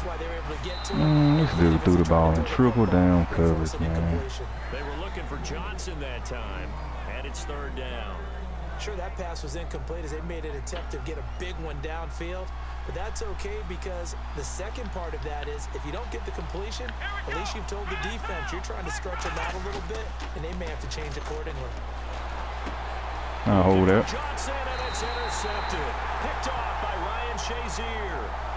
that's why they were able to get. Mm, this dude threw the ball in triple down coverage, man. They were looking for Johnson that time, and it's third down. Sure, that pass was incomplete as they made an attempt to get a big one downfield. But that's okay because the second part of that is if you don't get the completion, at least you've told the defense you're trying to stretch them out a little bit, and they may have to change accordingly. I'll hold up. Johnson, and it's intercepted. Picked off by Ryan Shazier.